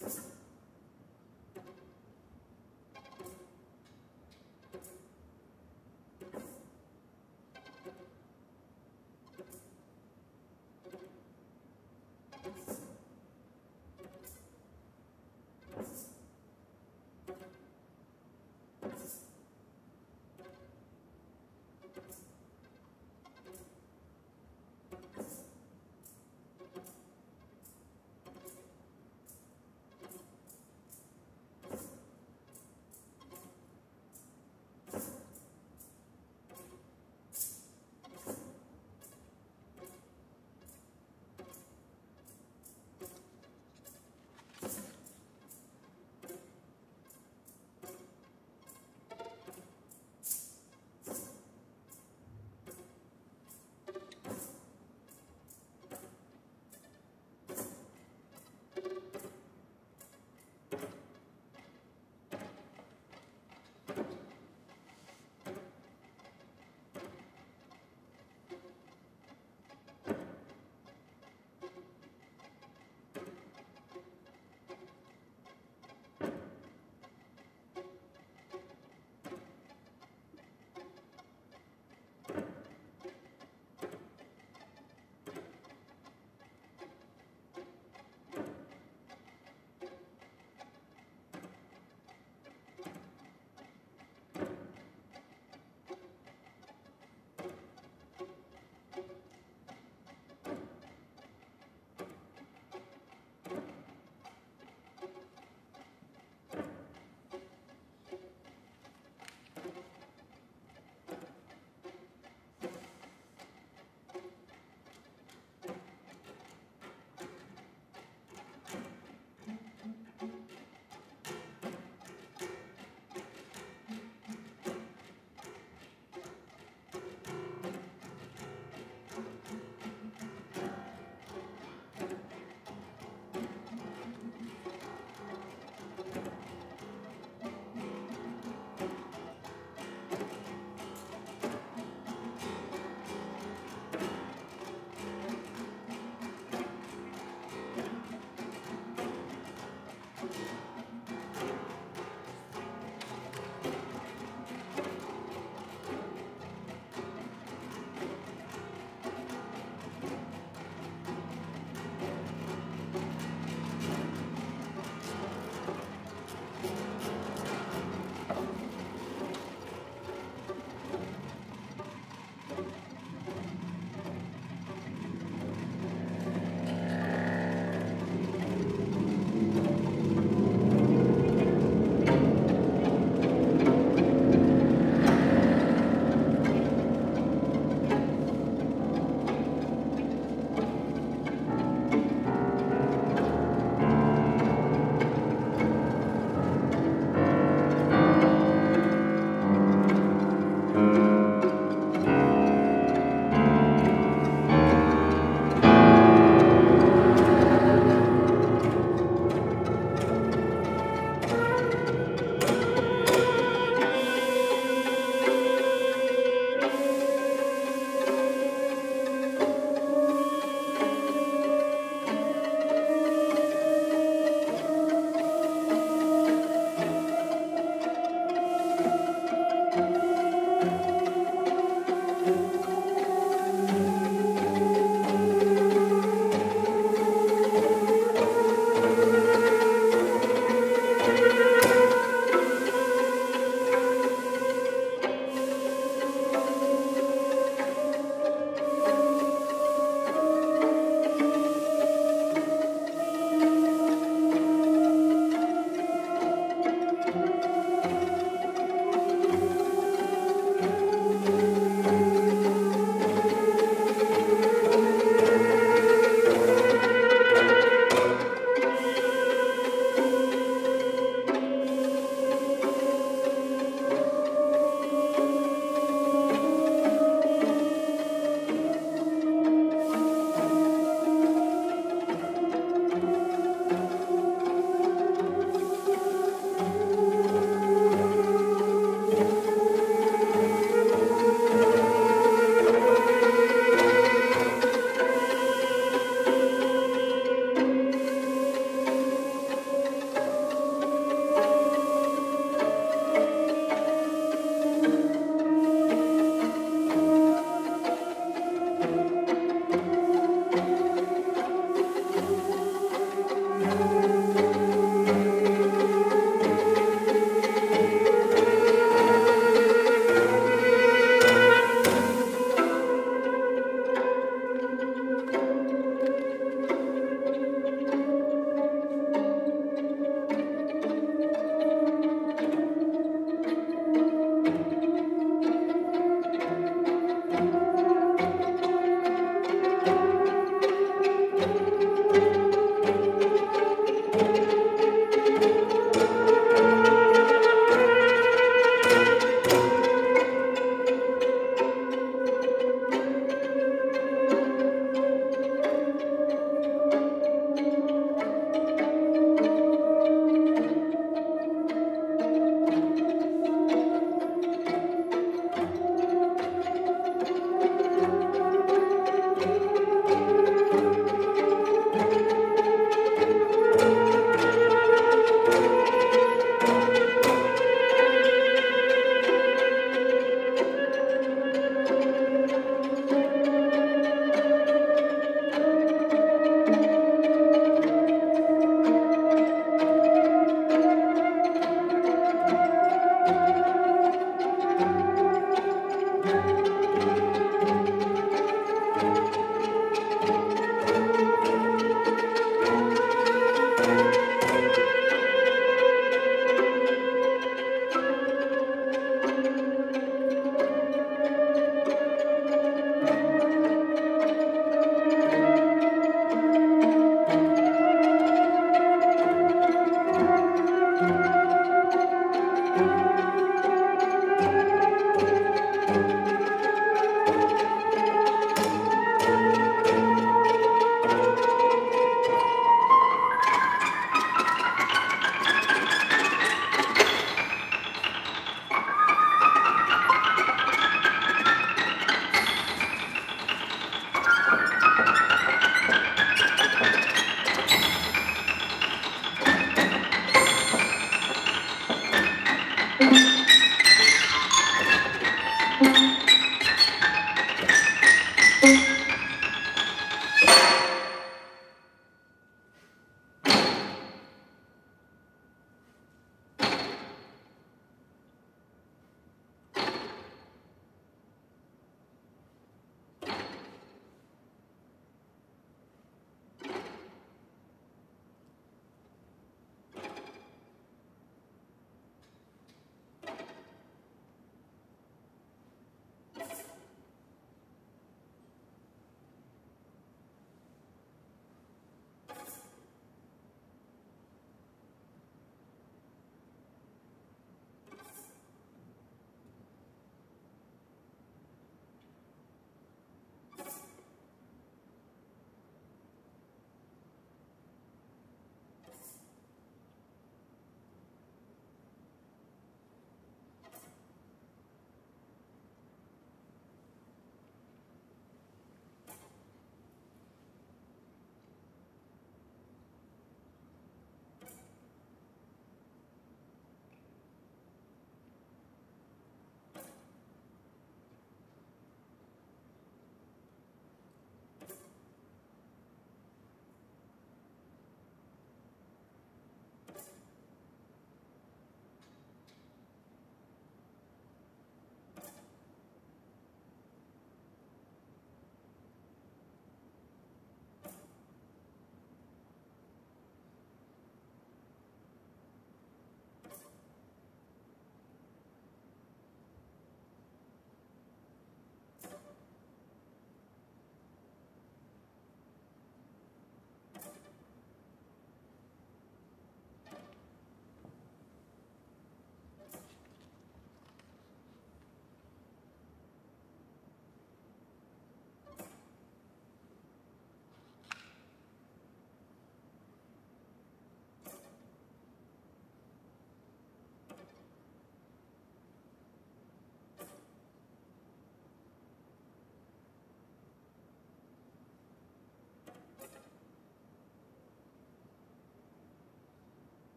you.